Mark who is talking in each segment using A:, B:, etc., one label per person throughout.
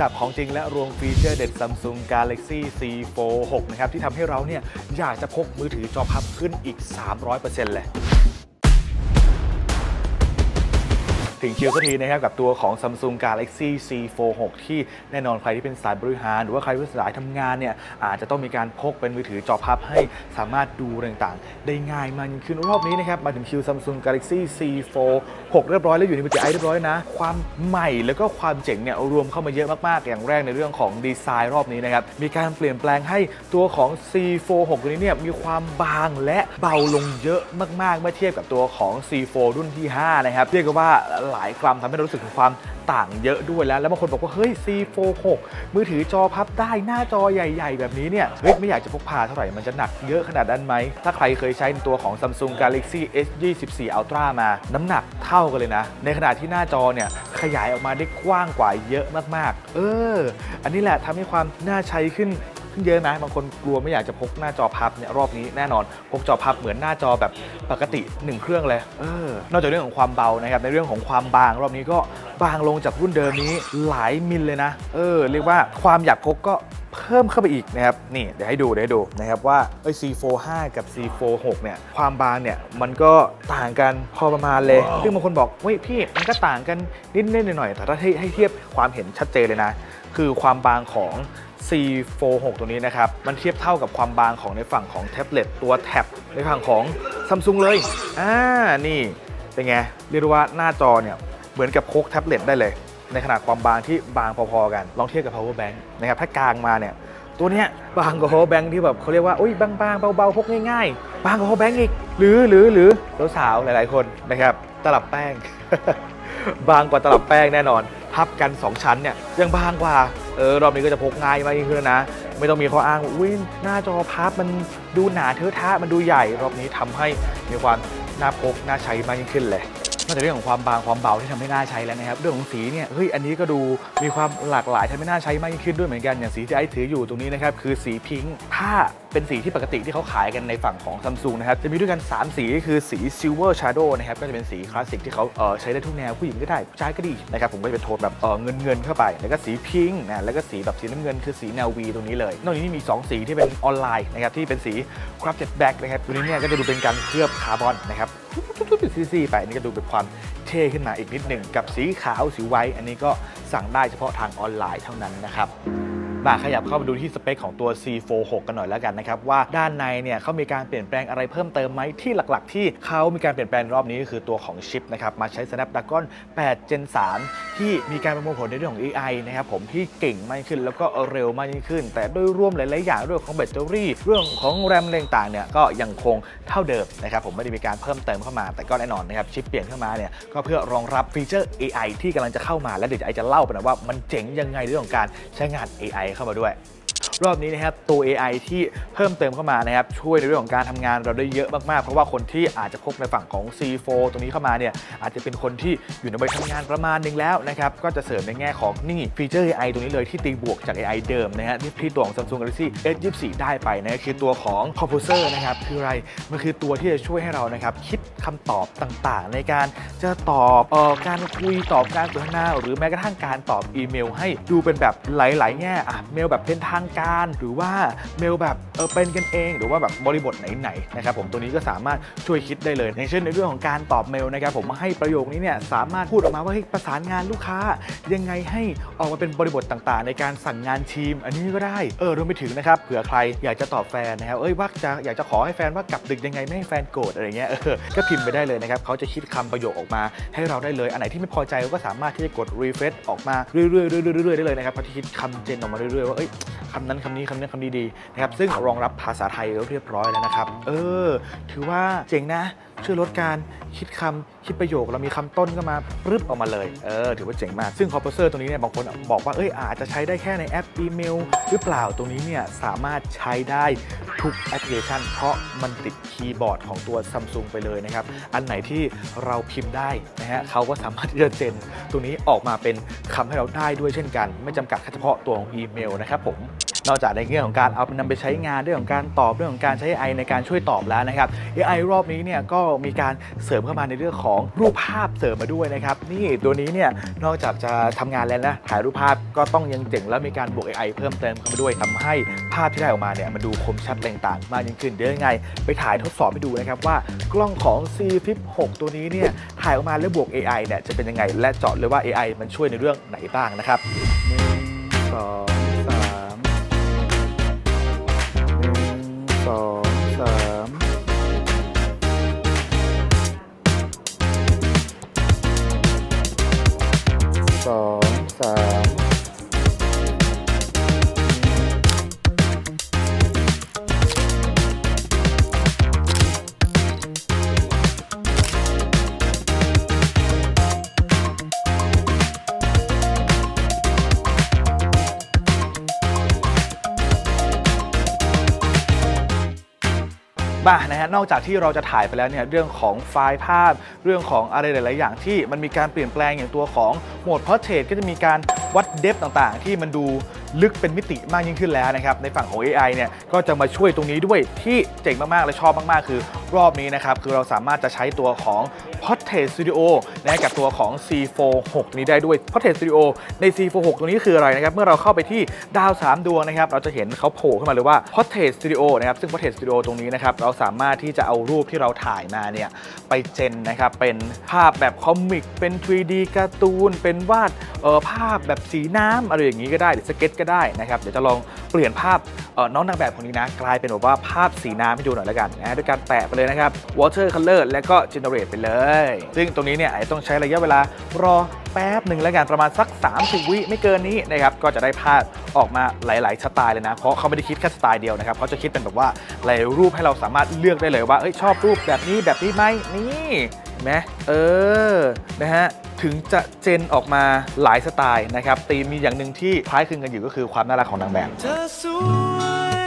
A: จับของจริงและรวมฟีเจอร์เด็ด Samsung Galaxy C46 นะครับ ที่ทำให้เราเนี่ยอยากจะพกมือถือจอพับขึ้นอีก 300%เลย ถึงคิวสักทีนะครับกับตัวของ Samsung Galaxy C46 ที่แน่นอนใครที่เป็นสายบริหาร หรือว่าใครที่เป็นสายทำงานเนี่ยอาจจะต้องมีการพกเป็นมือถือจอพับให้สามารถดูต่างๆ ได้ง่ายมากยิ่งขึ้นรอบนี้นะครับมาถึงคิว Samsung Galaxy C46 เรียบร้อยแล้วอยู่ในมือถือไอเรียบร้อยนะ ความใหม่แล้วก็ความเจ๋งเนี่ยรวมเข้ามาเยอะมากๆ อย่างแรกในเรื่องของดีไซน์รอบนี้นะครับมีการเปลี่ยนแปลงให้ตัวของ C46 ตัวนี้เนี่ยมีความบางและเบาลงเยอะมากๆเมื่อเทียบกับตัวของ C4 รุ่นที่5นะครับเรียกว่าหลายกรัมทำให้เรารู้สึกถึงความต่างเยอะด้วยแล้ว แล้วบางคนบอกว่าเฮ้ย C46 มือถือจอพับได้หน้าจอใหญ่ ๆ แบบนี้เนี่ยเฮ้ยไม่อยากจะพกพาเท่าไหร่มันจะหนักเยอะขนาดนั้นไหม ถ้าใครเคยใช้ตัวของ Samsung Galaxy S24 Ultra มา น้ำหนักเท่ากันเลยนะ ในขณะที่หน้าจอเนี่ยขยายออกมาได้กว้างกว่าเยอะมากๆ เออ อันนี้แหละทำให้ความน่าใช้ขึ้น ขึ้นเยอะนะบางคนกลัวไม่อยากจะพกหน้าจอพับเนี่ยรอบนี้แน่นอนพกจอพับเหมือนหน้าจอแบบปกติ 1 เครื่องเลยเออนอกจากเรื่องของความเบานะครับในเรื่องของความบางรอบนี้ก็บางลงจากรุ่นเดิมนี้หลายมิลเลยนะ เออ เรียกว่าความอยากพกก็เพิ่มเข้าไปอีกนะครับ นี่เดี๋ยวให้ดูเดี๋ยวให้ดูนะครับว่าไอ้ C45 กับ C46 เนี่ย ความบางเนี่ย มันก็ต่างกันพอประมาณเลย ซึ่งบางคนบอกเฮ้ยพี่มันก็ต่างกันนิดๆหน่อยๆแต่ถ้าให้ให้เทียบความเห็นชัดเจนเลยนะ คือความบางของ C46 ตัวนี้นะครับ มันเทียบเท่ากับความบางของในฝั่งของแท็บเล็ตตัวแท็บในฝั่งของ Samsung เลย อ่า นี่ เป็นไง เรียกว่าหน้าจอเนี่ย เหมือนกับโคกแท็บเล็ตได้เลย ในขนาดความบางที่บางพอๆกัน ลองเทียบกับ power bank นะครับ ถ้ากลางมาเนี่ย ตัวเนี้ยบางกว่า power bank ที่แบบเขาเรียกว่าอุ้ยบางๆเบาๆพกง่ายๆ บางกว่า power bank อีก หรือหรือหรือสาวๆหลายๆคนนะครับตลับแป้ง บางกว่าตลับแป้งแน่นอนพับกัน 2 ชั้นเนี่ยยังบางกว่า เออรอบนี้ก็จะพกง่ายมากยิ่งขึ้นแล้วนะ ไม่ต้องมีข้ออ้างอุ้ยหน้าจอพับมันดูหนาเทอะทะมันดูใหญ่ รอบนี้ทำให้มีความน่าพกน่าใช้มากยิ่งขึ้นเลยนอกจากเรื่องของความบางความเบาที่ทำให้น่าใช้แล้วนะครับเรื่องของสีเนี่ยเฮ้ยอันนี้ก็ดูมีความหลากหลายทำให้น่าใช้มากยิ่งขึ้นด้วยเหมือนกันอย่างสีที่ไอถืออยู่ตรงนี้นะครับคือสีพิงค์ถ้า เป็นสีที่ปกติที่เขาขายกันในฝั่งของซัมซุงนะครับจะมีด้วยกัน 3 สีก็คือสี Silver Shadow นะครับก็จะเป็นสีคลาสสิกที่เขาเออใช้ได้ทุกแนวผู้หญิงก็ได้ผู้ชายก็ดีนะครับผมก็จะเป็นโทนแบบเออเงินเงินเข้าไป แล้วก็สีพิงค์นะแล้วก็สีแบบสีน้ำเงินคือสีแนว V ตรงนี้เลยนอกจากนี้มี 2 สีที่เป็นออนไลน์นะครับที่เป็นสี Crafted Black นะครับตัวนี้เนี่ยก็จะดูเป็นการเคลือบคาร์บอนนะครับซีๆไปอันนี้ก็ดูเป็นความเท่ขึ้นมาอีกนิดหนึ่งกับสีขาวสีไวท์อันนี้ก็สั่งได้เฉพาะทางออนไลน์เท่านั้นนะครับ มาขยับเข้าไปดูที่สเปคของตัว C46 กันหน่อยแล้วกันนะครับ ว่าด้านในเนี่ยเขามีการเปลี่ยนแปลงอะไรเพิ่มเติมไหมที่หลักๆ ที่เขามีการเปลี่ยนแปลงรอบนี้ก็คือตัวของชิปนะครับมาใช้ Snapdragon 8 Gen 3 ที่มีการประมวลผลในเรื่องของ AI นะครับผมที่เก่งมากขึ้นแล้วก็เร็วมากยิ่งขึ้น แต่โดยรวมหลายๆอย่างเรื่องของแบตเตอรี่ เรื่องของแรมต่างๆเนี่ยก็ยังคงเท่าเดิมนะครับผมไม่ได้มีการเพิ่มเติมเข้ามาแต่ก็แน่นอนนะครับชิปเปลี่ยนเข้ามาเนี่ยก็เพื่อรองรับฟีเจอร์ AI ที่กำลังจะเข้ามาและเดี๋ยวไอจะเล่าไปนะว่ามันเจ๋งยังไงเรื่องของการใช้งาน AI เข้ามาด้วย รอบนี้นะครับตัว AI ที่เพิ่มเติมเข้ามานะครับช่วยในเรื่องของการทำงานเราได้เยอะมากๆ เพราะว่าคนที่อาจจะพบในฝั่งของ C4 ตรงนี้เข้ามาเนี่ยอาจจะเป็นคนที่อยู่ในวัยทำงานประมาณหนึงแล้วนะครับก็จะเสริมในแง่ของนี่ฟีเจอร์ AI ตรงนี้เลยที่ตีบวกจาก AI เดิมนะฮะที่ที่ตัวของ Samsung Galaxy S24 ได้ไปนะคือตัวของ Composer นะครับคืออะไรมันคือตัวที่จะช่วยให้เรานะครับคิดคำตอบต่างๆ ในการจะตอบเอ่อการคุยตอบการสนทนาหรือแม้กระทั่งการตอบอีเมล ให้ดูเป็นแบบหลายๆ แง่อะเมลแบบเป็นทางการ หรือว่าเมลแบบเออเป็นกันเอง หรือว่าแบบบริบทไหนๆนะครับผมตัวนี้ก็สามารถช่วยคิดได้เลย อย่างเช่นในเรื่องของการตอบเมลนะครับผมให้ประโยคนี้เนี่ยสามารถพูดออกมาว่าเฮ้ประสานงานลูกค้า ยังไงให้ออกมาเป็นบริบทต่างๆ ในการสั่งงานทีม อันนี้ก็ได้เออรวมไปถึงนะครับเผื่อใครอยากจะตอบแฟนนะครับเอ้ยว่าจะอยากจะขอให้แฟนว่ากลับดึกยังไงไม่ให้แฟนโกรธอะไรเงี้ยเออก็พิมพ์ไปได้เลยนะครับเขาจะคิดคำประโยคออกมา ให้เราได้เลย อันไหนที่ไม่พอใจก็สามารถที่จะกด refresh ออกมาเรื่อยๆเรื่อยๆเรื่อยๆได้เลยนะครับเขาจะคิดคำเจนออกมาเรื่อยๆว่าเอ้ยคำนั้นคำนี้คำนี้คำนี้ดีนะครับ ซึ่งรองรับภาษาไทยเรียบร้อยแล้วนะครับ เออ ถือว่าเจ๋งนะช่วยลดการคิดคำคิดประโยคเรามีคำต้นก็มาปึ๊บออกมาเลย เออ ถือว่าเจ๋งมาก ซึ่ง composer ตรงนี้เนี่ยบางคนบอกว่าเอ้ยอาจจะใช้ได้แค่ในแอปอีเมล หรือเปล่าตรงนี้เนี่ยสามารถใช้ได้ทุกแอปพลิเคชัน เพราะมันติดคีย์บอร์ดของตัว Samsung ไปเลยนะครับ อันไหนที่เราพิมพ์ได้นะฮะเขาก็สามารถที่จะ gen ตรงนี้ออกมาเป็นคำให้เราได้ด้วยเช่นกัน ไม่จำกัดแค่เฉพาะตัวของอีเมลนะครับผม นอกจากในเรื่องของการเอานำไปใช้งานเรื่องของการตอบเรื่องของการใช้ AI ในการช่วยตอบแล้วนะครับ AI รอบนี้เนี่ยก็มีการเสริมเข้ามาในเรื่องของรูปภาพเสริมมาด้วยนะครับนี่ตัวนี้เนี่ยนอกจากจะทำงานแล้วนะถ่ายรูปภาพก็ต้องยังเจ๋งแล้วมีการบวก AI เพิ่มเติมเข้ามาด้วยทำให้ภาพที่ได้ออกมาเนี่ยมันดูคมชัดต่างๆ มากยิ่งขึ้นเดี๋ยวยังไง ไปถ่ายทดสอบให้ดูนะครับว่ากล้องของ C Flip 6 ตัวนี้เนี่ยถ่ายออกมาแล้วบวก AI เนี่ยจะเป็นยังไง และเจาะเลยว่า AI มันช่วยในเรื่องไหนบ้างนะครับ1 2 บ้านะฮะนอกจากที่เราจะถ่ายไปแล้วเนี่ยเรื่องของไฟล์ภาพ เรื่องของอะไรหลาย ๆ อย่างที่มันมีการเปลี่ยนแปลงอย่างตัวของโหมด Portrait ก็จะมีการวัดเดฟต่าง ๆ ที่มันดูลึกเป็นมิติมากยิ่งขึ้นแล้วนะครับในฝั่งของ AI เนี่ยก็จะมาช่วยตรงนี้ด้วยที่เจ๋งมาก ๆ และชอบมาก ๆ คือ รอบนี้นะครับ คือเราสามารถจะใช้ตัวของ Portrait Studio นะกับตัวของ C46 นี้ได้ด้วย Portrait Studio ใน C46 ตัวนี้คืออะไรนะครับ เมื่อเราเข้าไปที่ดาว 3 ดวงนะครับ เราจะเห็นเขาโผล่ขึ้นมาเลยว่า Portrait Studio นะครับ ซึ่ง Portrait Studio ตรงนี้นะครับ เราสามารถที่จะเอารูปที่เราถ่ายมาเนี่ย ไปเจนนะครับ เป็นภาพแบบคอมิก เป็น 3D การ์ตูน เป็นวาดเอ่อภาพแบบสีน้ำอะไรอย่างนี้ก็ได้หรือสเก็ตก็ได้นะครับ เดี๋ยวจะลอง เปลี่ยนภาพน้องนางแบบคนนี้นะ กลายเป็นแบบว่าภาพสีน้ำให้ดูหน่อยแล้วกันนะด้วยการแปะไปเลยนะครับ water color แล้วก็ generate ไปเลย ซึ่งตรงนี้เนี่ยอาจจะต้องใช้ระยะเวลารอแป๊บหนึ่งแล้วกันประมาณสัก 30 วิไม่เกินนี้นะครับก็จะได้ภาพออกมาหลาย ๆ สไตล์เลยนะ เพราะเขาไม่ได้คิดแค่สไตล์เดียวนะครับเขาจะคิดเป็นแบบว่าหลายรูปให้เราสามารถเลือกได้เลยว่าเอ้ยชอบรูปแบบนี้แบบนี้ไหมนี่ ไหมเออนะฮะถึงจะเจนออกมาหลายสไตล์นะครับตีมมีอย่างหนึ่งที่คล้ายคลึงกันอยู่ก็คือความน่ารักของนางแบบ
B: เธอสวย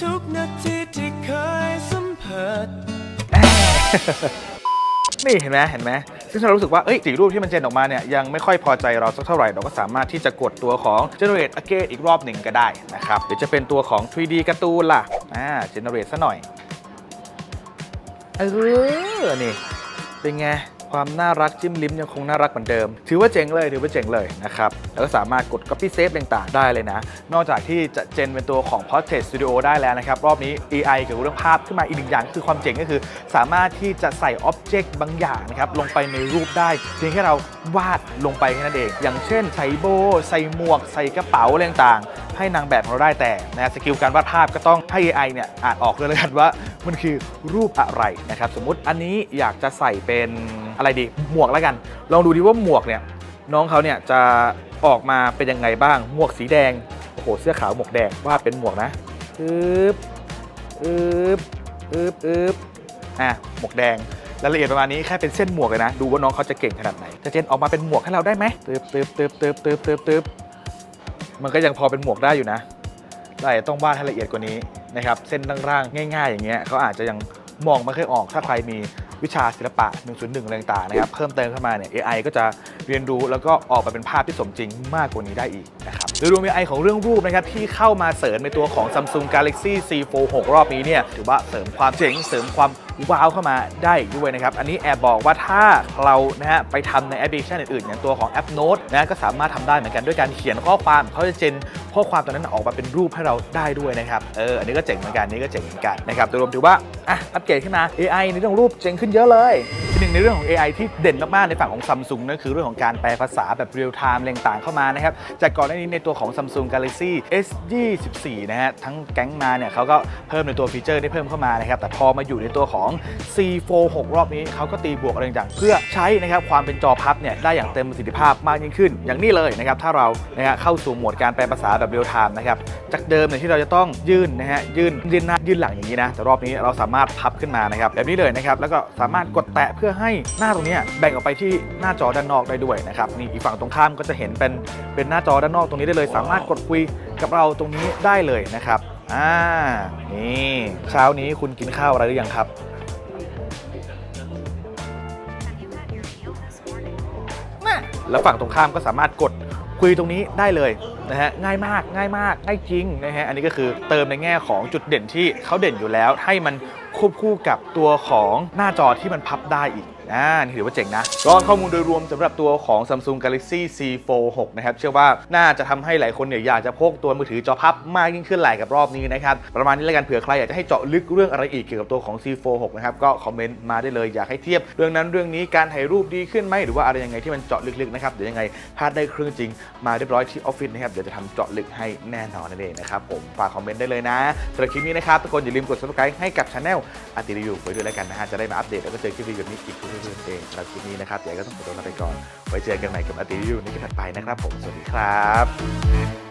B: ทุกนาทีที่เคยสัมผัส
A: นี่เห็นไหมเห็นไหมซึ่งถ้าเรารู้สึกว่าเอ้ยสีรูปที่มันเจนออกมาเนี่ยยังไม่ค่อยพอใจเราสักเท่าไหร่เราก็สามารถที่จะกดตัวของ generate again อีกรอบหนึ่งก็ได้นะครับเดี๋ยวจะเป็นตัวของ 3D การ์ตูนล่ะอ่า generate ซะหน่อย เออ นี่ เป็นไง ความน่ารักจิ้มลิ้มยังคงน่ารักเหมือนเดิม ถือว่าเจ๋งเลยถือว่าเจ๋งเลยนะครับ แล้วก็สามารถกด copy save ต่างๆ ได้เลยนะ นอกจากที่จะเจนเป็นตัวของ Portrait Studio ได้แล้วนะครับ รอบนี้ AI เกี่ยวกับเรื่องภาพขึ้นมาอีกหนึ่งอย่างคือความเจ๋งก็คือ สามารถที่จะใส่อ็อบเจกต์บางอย่างนะครับลงไปในรูปได้เพียงแค่เราวาดลงไปแค่นั้นเอง อย่างเช่นใส่โบใส่หมวก ใส่กระเป๋าอะไรต่างๆ ให้นางแบบของเราได้แต่นะสกิลการวาดภาพก็ต้องให้ AI เนี่ยอ่านออกเลยแล้วกันว่ามันคือรูปอะไรนะครับสมมติอันนี้อยากจะใส่เป็น อะไรดีหมวกแล้วกัน ลองดูดิว่าหมวกเนี่ยน้องเขาเนี่ยจะออกมาเป็นยังไงบ้าง หมวกสีแดงโอ้โหเสื้อขาวหมวกแดงวาดเป็นหมวกนะอึบอึบอึบอึบอะหมวกแดงรายละเอียดประมาณนี้แค่เป็นเส้นหมวกเลยนะ ดูว่าน้องเขาจะเก่งขนาดไหน จะเจนออกมาเป็นหมวกให้เราได้ไหมตึบตึบตึบตึบตึบตึบตึบมันก็ยังพอเป็นหมวกได้อยู่นะแต่ต้องวาดให้ละเอียดกว่านี้นะครับ เส้นร่างๆง่าย ๆ อย่างเงี้ยเขาอาจจะยังมองไม่ค่อยออก ถ้าใครมี วิชาศิลปะ 101 อะไรต่างๆนะครับ เพิ่มเติมเข้ามาเนี่ย AI ก็จะเรียนรู้แล้วก็ออกมาเป็นภาพที่สมจริงมากกว่านี้ได้อีกนะครับโดยรวม AI ของเรื่องรูปนะครับที่เข้ามาเสริมในตัวของ Samsung Galaxy C46 รอบนี้เนี่ยถือว่าเสริมความเจ๋งเสริมความ ว้าวเข้ามาได้อีกด้วยนะครับ อันนี้แอบบอกว่าถ้าเรานะฮะไปทำในแอปพลิเคชันอื่นๆอย่างตัวของแอปโน้ตนะก็สามารถทำได้เหมือนกันด้วยการเขียนข้อความเขาจะเจนข้อความตัวนั้นออกมาเป็นรูปให้เราได้ด้วยนะครับเอออันนี้ก็เจ๋งเหมือนกันนี้ก็เจ๋งเหมือนกันนะครับโดยรวมถือว่าอะอัปเกรดขึ้นมา AI ในเรื่องรูปเจ๋งขึ้นเยอะเลยอีกหนึ่งในเรื่องของ AI ที่เด่นมาก ๆ ในฝั่งของ Samsung นั่นคือเรื่องของการแปลภาษาแบบเรียลไทม์อะไรต่างๆเข้ามานะครับ จากก่อนหน้านี้ในตัวของ Samsung Galaxy S24 นะฮะทั้งแก๊งมาเนี่ยเขาก็เพิ่มในตัว feature ที่เพิ่มเข้ามานะครับแต่พอมาอยู่ในตัวของ C46 รอบนี้เขาก็ตีบวกอะไรต่างๆเพื่อใช้นะครับความเป็นจอพับเนี่ยได้อย่างเต็มประสิทธิภาพมากยิ่งขึ้น อย่างนี้เลยนะครับถ้าเรานะฮะเข้าสู่โหมดการแปลภาษาแบบเรียลไทม์นะครับจากเดิมเนี่ยที่เราจะต้องยื่นนะฮะยื่นยื่นหน้ายื่นหลังอย่างนี้นะแต่รอบนี้เราสามารถพับขึ้นมานะครับแบบนี้เลยนะครับแล้วก็สามารถกดแตะเพื่อให้หน้าตรงเนี้ยแบ่งออกไปที่หน้าจอด้านนอกได้ด้วยนะครับนี่อีกฝั่งตรงข้ามก็จะเห็นเป็นเป็นหน้าจอด้านนอกตรงนี้ได้เลย สามารถกดคุยกับเราตรงนี้ได้เลยนะครับอ่านี่เช้านี้คุณกินข้าวอะไรหรือยังครับ แล้วฝั่งตรงข้ามก็สามารถกดคุยตรงนี้ได้เลยนะฮะง่ายมากง่ายมากง่ายจริงนะฮะอันนี้ก็คือเติมในแง่ของจุดเด่นที่เขาเด่นอยู่แล้ว ให้มันควบคู่กับตัวของหน้าจอที่มันพับได้อีก อ่านี่ถือว่าเจ๋งนะก็ข้อมูลโดยรวมสำหรับตัวของ Samsung Galaxy C46 นะครับ เชื่อว่าน่าจะทำให้หลายคนเนี่ยอยากจะพกตัวมือถือจอพับมากยิ่งขึ้นหลายกับรอบนี้นะครับ ประมาณนี้แล้วกันเผื่อใครอยากจะให้เจาะลึกเรื่องอะไรอีกเกี่ยวกับตัวของ C46 นะครับ ก็คอมเมนต์มาได้เลยอยากให้เทียบ เรื่องนั้นเรื่องนี้การถ่ายรูปดีขึ้นไหมหรือว่าอะไรยังไงที่มันเจาะลึกๆนะครับเดี๋ยวยังไงพลาดได้เครื่องจริงมาเรียบร้อยที่ออฟฟิศนะครับเดี๋ยวจะทำเจาะลึกให้แน่นอนนั่นเองนะครับผมฝากคอมเมนต์ได้เลยนะสำหรับคลิปนี้นะครับทุกคนอย่าลืมกด subscribe ให้กับช anel อาติรีวิวไว้ด้วยแล้วกันนะฮะจะได้มาอัปเดตแล้วก็เจอคลิปดีแบบนี้อีกทุกๆเรื่องเองสำหรับคลิปนี้นะครับเดี๋ยวก็ต้องขอตัวลาไปก่อน ไว้เจอกันใหม่กับอาติรีวิวในคลิปถัดไปนะครับผม สวัสดีครับ